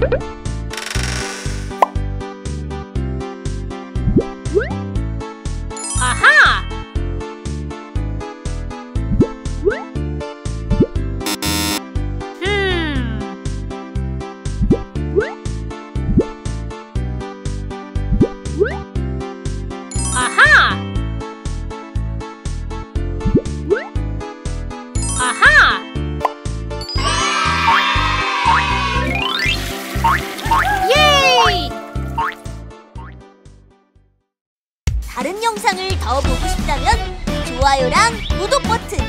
아 다른 영상을 더 보고 싶다면 좋아요랑 구독 버튼